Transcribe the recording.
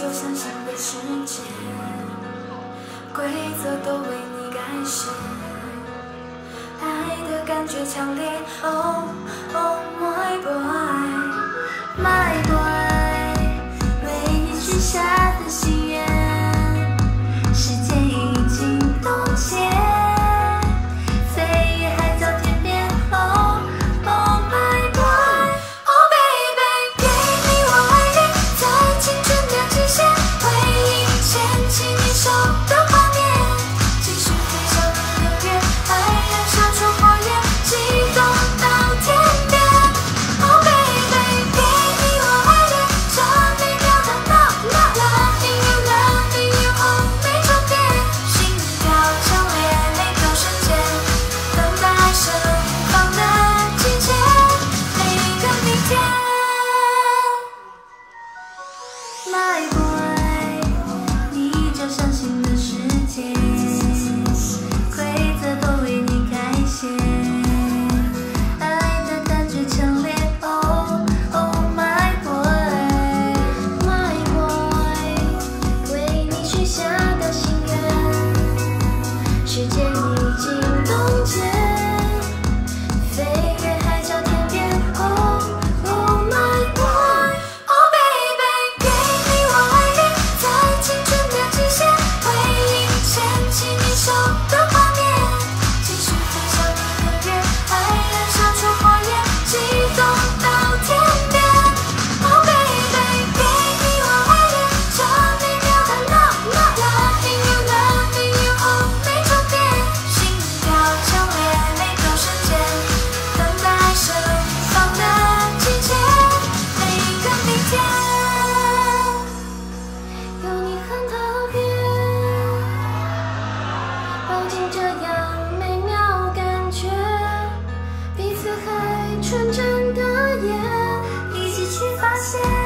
就像新的世界，规则都为你改写，爱的感觉强烈，哦哦。纯真的眼一起去发现